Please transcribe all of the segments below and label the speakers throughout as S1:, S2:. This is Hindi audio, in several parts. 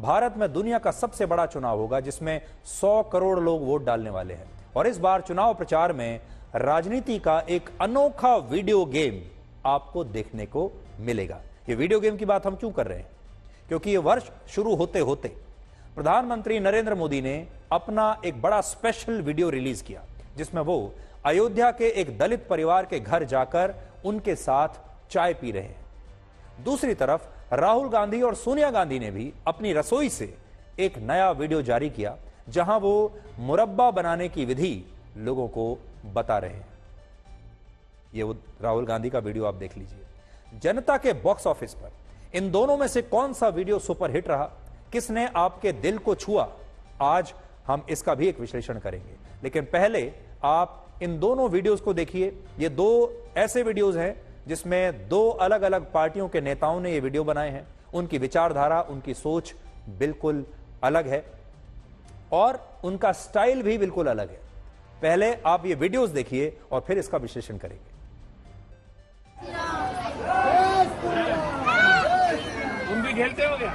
S1: भारत में दुनिया का सबसे बड़ा चुनाव होगा, जिसमें 100 करोड़ लोग वोट डालने वाले हैं। और इस बार चुनाव प्रचार में राजनीति का एक अनोखा वीडियो गेम आपको देखने को मिलेगा। ये वीडियो गेम की बात हम क्यों कर रहे हैं? क्योंकि ये वर्ष शुरू होते होते प्रधानमंत्री नरेंद्र मोदी ने अपना एक बड़ा स्पेशल वीडियो रिलीज़ किया, जिसमें वो अयोध्या के एक दलित परिवार के घर जाकर उनके साथ चाय पी रहे हैं। दूसरी तरफ़ राहुल गांधी और सोनिया गांधी ने भी अपनी रसोई से एक नया वीडियो जारी किया, जहाँ वो मुरब्बा बनाने की विधि लोगों को बता रहे हैं। ये वो राहुल गांधी का वीडियो आप देख लीजिए। जनता के बॉक्स ऑफ़िस पर इन दोनों में से कौन सा वीडियो सुपर हिट रहा, किसने आपके दिल को छुआ, आज हम इसका भी एक विश्लेषण करेंगे। लेकिन पहले आप इन दोनों वीडियोस को देखिए। ये दो ऐसे वीडियोस हैं जिसमें दो अलग अलग पार्टियों के नेताओं ने ये वीडियो बनाए हैं। उनकी विचारधारा उनकी सोच बिल्कुल अलग है और उनका स्टाइल भी बिल्कुल अलग है। पहले आप ये वीडियोस देखिए और फिर इसका विश्लेषण करेंगे।
S2: तुम भी खेलते हो क्या?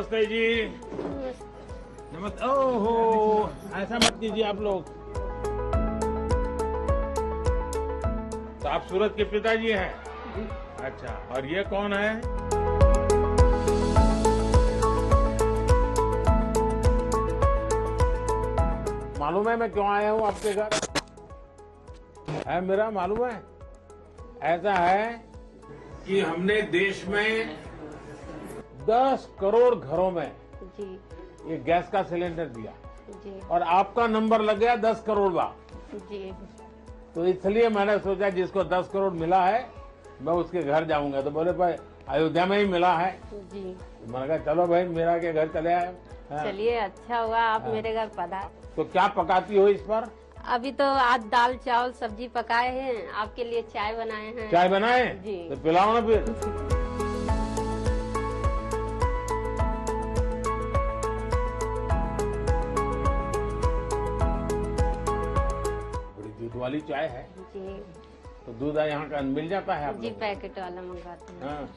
S2: नमस्ते जी। नमस्ते। ओहो, ऐसा मत कीजिए आप लोग। तो आप सूरज के पिताजी हैं? अच्छा और ये कौन है? मालूम है मैं क्यों आया हूँ आपके घर? है मेरा मालूम है? ऐसा है कि हमने देश में दस करोड़ घरों में
S3: जी।
S2: ये गैस का सिलेंडर दिया।
S3: जी।
S2: और आपका नंबर लग गया दस करोड़ बा
S3: जी।
S2: तो इसलिए मैंने सोचा जिसको दस करोड़ मिला है मैं उसके घर जाऊँगा। तो बोले भाई अयोध्या में ही मिला है।
S3: जी।
S2: मैंने कहा चलो भाई मेरा के घर चले आए। हाँ।
S3: चलिए अच्छा हुआ आप हाँ। मेरे घर पधा
S2: तो क्या पकाती हो इस पर?
S3: अभी तो आज दाल चावल सब्ज़ी पकाए हैं। आपके लिए चाय बनाए हैं।
S2: चाय बनाए?
S3: जी।
S2: तो पिलाओ ना फिर। वाली चाय है।
S3: जी।
S2: तो दूध यहाँ का मिल जाता है आप
S3: जी पैकेट वाला मंगवाते हैं।
S2: हाँ।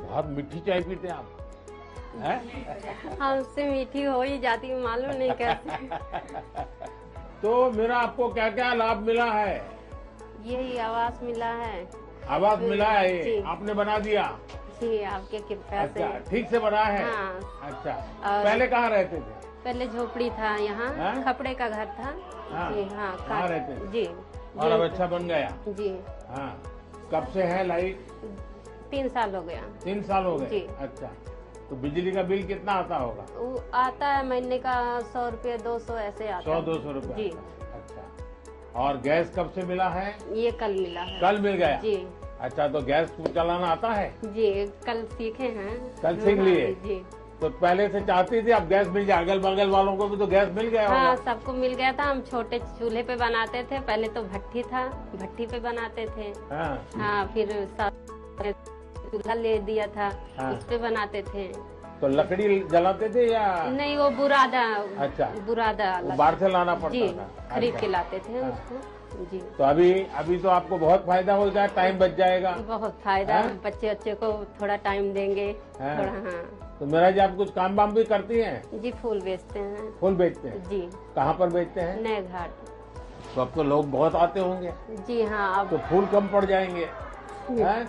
S2: बहुत मीठी चाय पीते हैं आप। हैं?
S3: हमसे मीठी हो ही जाती है, मालूम नहीं कैसे।
S2: तो मेरा आपको क्या क्या लाभ मिला है?
S3: यही आवाज़ मिला है।
S2: आवाज़ मिला है? आपने बना दिया?
S3: जी आपके कृपया
S2: अच्छा, से ठीक से बना है?
S3: हाँ।
S2: अच्छा।
S3: और-
S2: पहले कहाँ रहते थे?
S3: पहले झोपड़ी था यहाँ
S2: हाँ?
S3: खपड़े का घर था।
S2: हाँ।
S3: जी हाँ का-
S2: रहते?
S3: जी
S2: और अब अच्छा बन गया?
S3: जी।
S2: हाँ। कब से है लाइट?
S3: तीन साल हो गया।
S2: तीन साल हो गए?
S3: जी।
S2: अच्छा। तो बिजली का बिल कितना आता होगा?
S3: वो आता है महीने का सौ रुपये दो सौ ऐसे आता
S2: सौ दो सौ रुपये
S3: जी।
S2: अच्छा। और गैस कब से मिला है?
S3: ये कल मिला है।
S2: कल मिल गया?
S3: जी।
S2: अच्छा तो गैस चलाना आता है?
S3: जी कल सीखे हैं।
S2: कल सीख
S3: हाँ,
S2: लिए?
S3: जी।
S2: तो पहले से चाहती थी अब गैस मिल जाए अगल बगल वालों को भी तो गैस मिल गया
S3: हाँ सबको मिल गया था। हम छोटे चूल्हे पे बनाते थे। पहले तो भट्टी था। भट्टी पे बनाते थे।
S2: हाँ।
S3: हाँ फिर चूल्हा ले दिया था।
S2: हाँ।
S3: उस पे बनाते थे।
S2: तो लकड़ी जलाते थे या?
S3: नहीं वो बुरादा
S2: अच्छा।
S3: बुरादा
S2: बाहर से लाना पड़ता था।
S3: खरीद
S2: अच्छा।
S3: के लाते थे
S2: हाँ।
S3: उसको। जी।
S2: तो अभी अभी तो आपको बहुत फ़ायदा हो जाए टाइम बच जाएगा।
S3: बहुत फ़ायदा
S2: हाँ?
S3: बच्चे बच्चे को थोड़ा टाइम देंगे
S2: हाँ।
S3: थोड़ा हाँ।
S2: तो मेरा जी आप कुछ काम वाम भी करती हैं?
S3: जी फूल बेचते हैं।
S2: फूल बेचते हैं?
S3: जी।
S2: कहाँ पर बेचते हैं?
S3: नए घाट
S2: तो अब तो लोग बहुत आते होंगे।
S3: जी हाँ अब
S2: तो फूल कम पड़ जाएँगे। हैं?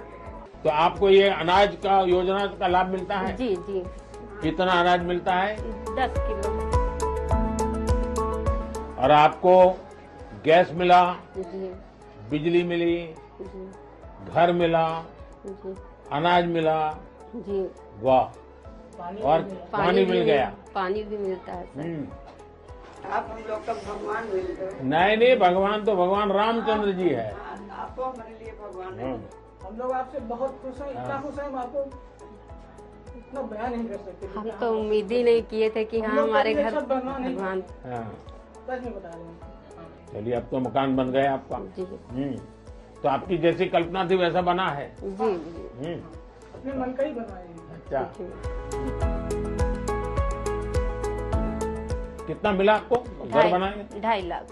S2: तो आपको ये अनाज का योजना का लाभ मिलता है?
S3: जी जी।
S2: कितना अनाज मिलता है?
S3: दस किलो।
S2: और आपको गैस मिला
S3: जी।
S2: बिजली मिली
S3: जी।
S2: घर मिला
S3: जी।
S2: अनाज मिला वाह। और पानी मिल गया।
S3: पानी भी मिलता है सर।
S2: हम्म।
S4: आप हम लोग का भगवान मिल गए
S2: नहीं नहीं भगवान तो भगवान रामचंद्र जी है।
S4: आपको हमारे लिए भगवान है।
S2: हम्म।
S5: हम लोग आपसे बहुत खुश हैं इतना खुश हैं हम आपको इतना बयान नहीं कर सकते।
S3: हम तो उम्मीद ही नहीं किए थे कि हाँ हमारे घर
S5: भगवान।
S2: हाँ।
S5: सच में बता रहे हैं।
S2: चलिए अब तो मकान बन गया आपका।
S3: जी।
S2: हम्म। तो आपकी जैसी कल्पना थी वैसा बना है।
S3: जी
S2: हम्म।
S5: अपने मन का ही
S2: अच्छा। कितना मिला आपको? घर बनाए
S3: ढाई लाख।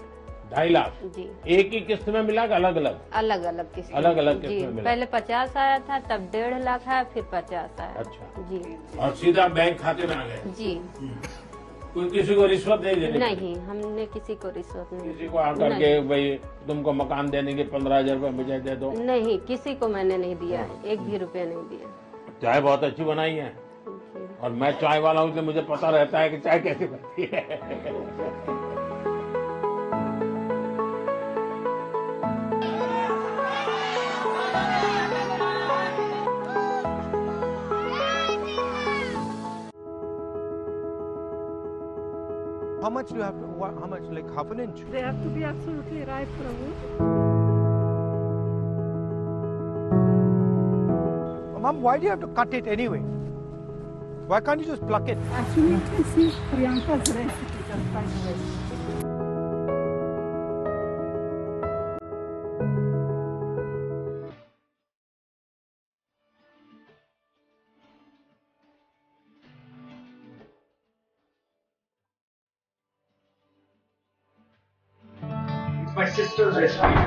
S2: ढाई लाख?
S3: जी।
S2: एक ही किस्त में मिला अलग अलग
S3: अलग? अलग किस्त
S2: अलग अलग किस्त में मिला।
S3: पहले पचास आया था तब डेढ़ लाख आया फिर पचास आया।
S2: अच्छा।
S3: जी।
S2: और सीधा बैंक खाते में आ गए।
S3: जी।
S2: कोई किसी को रिश्वत नहीं देने
S3: नहीं हमने किसी को रिश्वत नहीं
S2: किसी को आकर के भाई तुमको मकान देने के पंद्रह हज़ार रूपए मुझे दे दो।
S3: नहीं किसी को मैंने नहीं दिया एक भी रुपया नहीं दिया।
S2: चाय बहुत अच्छी बनाई है। और मैं चाय वाला हूँ मुझे पता रहता है कि चाय कैसी बनती है।
S6: How much do you have to, what, how much, like half an inch?
S5: They have to be absolutely right, Prabhu.
S6: Mom, why do you have to cut it anyway? Why can't you just pluck it?
S5: Actually, this is Priyanka's recipe, just by the way.
S7: Sister's recipe.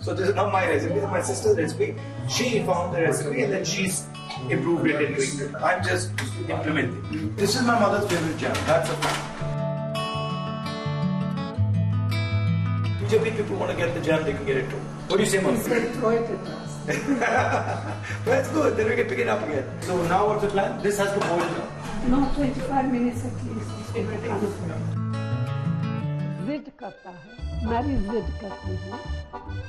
S7: So this is not my recipe, it's my sister's recipe. She found the recipe and then she's improved it and tweaked it. I'm just implementing. This is my mother's favorite jam. That's a fact. Jab people want to get the jam, they can get it too. What do you say, mom?
S5: They throw it at us.
S7: That's good. Then we can pick it up again. So now what's the plan? This has to boil now.
S5: No, 25 minutes at least. जिद करता है। मैं भी जिद करती हूँ।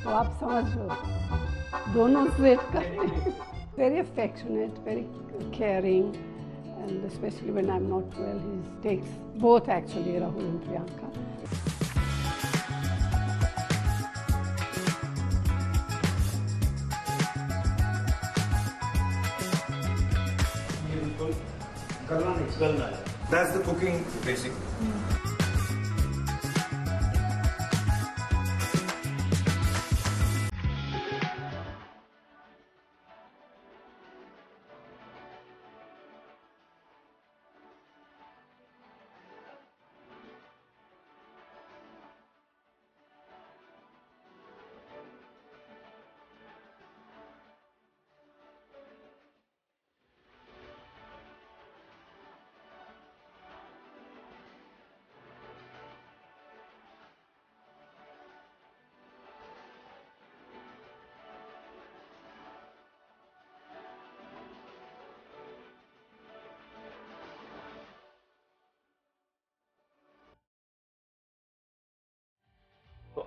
S5: तो आप समझ लो दोनों जिद करते हैं। Very affectionate very caring and specially when I am not well he takes both actually Rahul and Priyanka
S7: That's the cooking basically.
S1: तो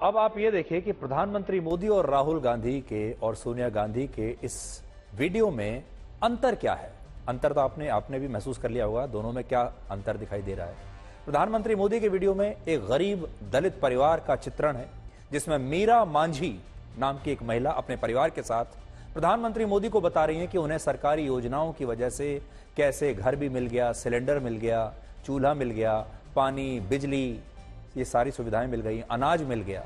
S1: अब आप ये देखिए कि प्रधानमंत्री मोदी और राहुल गांधी के और सोनिया गांधी के इस वीडियो में अंतर क्या है? अंतर तो आपने आपने भी महसूस कर लिया होगा, दोनों में क्या अंतर दिखाई दे रहा है? प्रधानमंत्री मोदी के वीडियो में एक गरीब दलित परिवार का चित्रण है, जिसमें मीरा मांझी नाम की एक महिला अपने परिवार के साथ प्रधानमंत्री मोदी को बता रही हैं कि उन्हें सरकारी योजनाओं की वजह से कैसे घर भी मिल गया, सिलेंडर मिल गया, चूल्हा मिल गया, पानी, बिजली ये सारी सुविधाएँ मिल गई, अनाज मिल गया।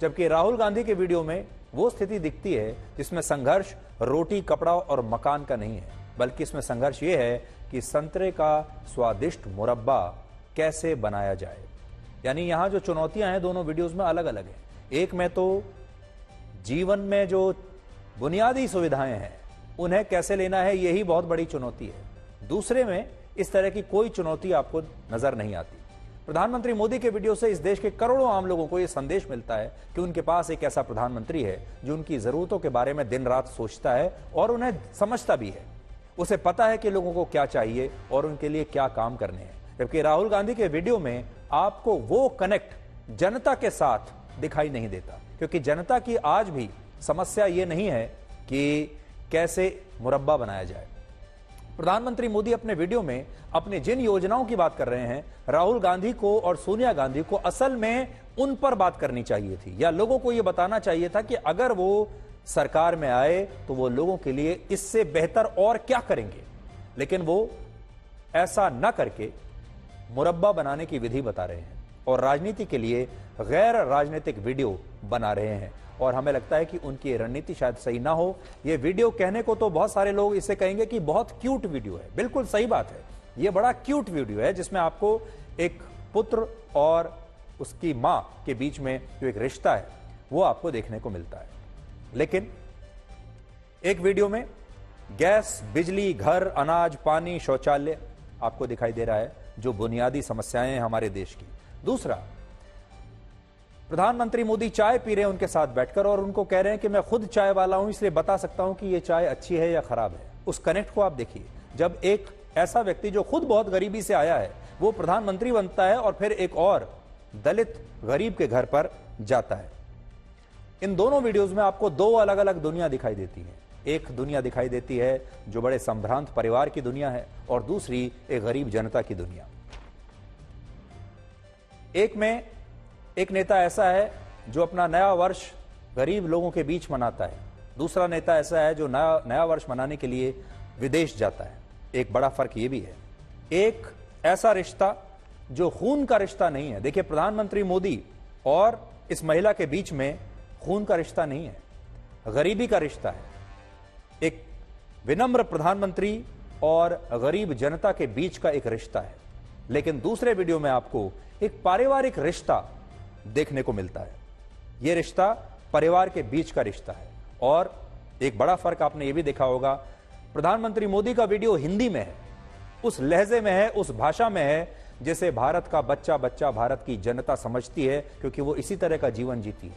S1: जबकि राहुल गांधी के वीडियो में वो स्थिति दिखती है जिसमें संघर्ष रोटी, कपड़ा और मकान का नहीं है, बल्कि इसमें संघर्ष ये है कि संतरे का स्वादिष्ट मुरब्बा कैसे बनाया जाए। यानी यहाँ जो चुनौतियाँ हैं दोनों वीडियोस में अलग अलग हैं। एक में तो जीवन में जो बुनियादी सुविधाएँ हैं, उन्हें कैसे लेना है, यही बहुत बड़ी चुनौती है। दूसरे में इस तरह की कोई चुनौती आपको नज़र नहीं आती। प्रधानमंत्री मोदी के वीडियो से इस देश के करोड़ों आम लोगों को यह संदेश मिलता है कि उनके पास एक ऐसा प्रधानमंत्री है, जो उनकी जरूरतों के बारे में दिन रात सोचता है और उन्हें समझता भी है। उसे पता है कि लोगों को क्या चाहिए और उनके लिए क्या काम करने हैं। जबकि राहुल गांधी के वीडियो में आपको वो कनेक्ट जनता के साथ दिखाई नहीं देता, क्योंकि जनता की आज भी समस्या ये नहीं है कि कैसे मुरब्बा बनाया जाए। प्रधानमंत्री मोदी अपने वीडियो में अपने जिन योजनाओं की बात कर रहे हैं, राहुल गांधी को और सोनिया गांधी को असल में उन पर बात करनी चाहिए थी। या लोगों को यह बताना चाहिए था कि अगर वो सरकार में आए तो वो लोगों के लिए इससे बेहतर और क्या करेंगे? लेकिन वो ऐसा न करके मुरब्बा बनाने की विधि बता रहे हैं। और राजनीति के लिए गैर राजनीतिक वीडियो बना रहे हैं। और हमें लगता है कि उनकी रणनीति शायद सही ना हो। ये वीडियो कहने को तो बहुत सारे लोग इसे कहेंगे कि बहुत क्यूट वीडियो है। बिल्कुल सही बात है। ये बड़ा क्यूट वीडियो है, जिसमें आपको एक पुत्र और उसकी माँ के बीच में जो एक रिश्ता है, वो आपको देखने को मिलता है। लेकिन एक वीडियो में गैस, बिजली, घर, अनाज, पानी, शौचालय आपको दिखाई दे रहा है, जो बुनियादी समस्याएँ हैं हमारे देश की। दूसरा प्रधानमंत्री मोदी चाय पी रहे हैं, उनके साथ बैठकर, और उनको कह रहे हैं कि मैं खुद चाय वाला हूँ, इसलिए बता सकता हूँ कि ये चाय अच्छी है या खराब है। उस कनेक्ट को आप देखिए। जब एक ऐसा व्यक्ति जो खुद बहुत गरीबी से आया है, वो प्रधानमंत्री बनता है और फिर एक और दलित गरीब के घर पर जाता है। इन दोनों वीडियोस में आपको दो अलग अलग दुनिया दिखाई देती है। एक दुनिया दिखाई देती है जो बड़े संभ्रांत परिवार की दुनिया है, और दूसरी एक गरीब जनता की दुनिया। एक में एक नेता ऐसा है जो अपना नया वर्ष गरीब लोगों के बीच मनाता है। दूसरा नेता ऐसा है जो नया नया वर्ष मनाने के लिए विदेश जाता है। एक बड़ा फ़र्क यह भी है। एक ऐसा रिश्ता जो खून का रिश्ता नहीं है। देखिए, प्रधानमंत्री मोदी और इस महिला के बीच में खून का रिश्ता नहीं है। गरीबी का रिश्ता है। एक विनम्र प्रधानमंत्री और गरीब जनता के बीच का एक रिश्ता है। लेकिन दूसरे वीडियो में आपको एक पारिवारिक रिश्ता देखने को मिलता है। यह रिश्ता परिवार के बीच का रिश्ता है। और एक बड़ा फ़र्क आपने यह भी देखा होगा, प्रधानमंत्री मोदी का वीडियो हिंदी में है, उस लहजे में है, उस भाषा में है, जिसे भारत का बच्चा बच्चा भारत की जनता समझती है, क्योंकि वो इसी तरह का जीवन जीती है।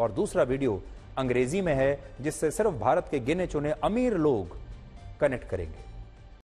S1: और दूसरा वीडियो अंग्रेज़ी में है, जिससे सिर्फ़ भारत के गिने चुने अमीर लोग कनेक्ट करेंगे।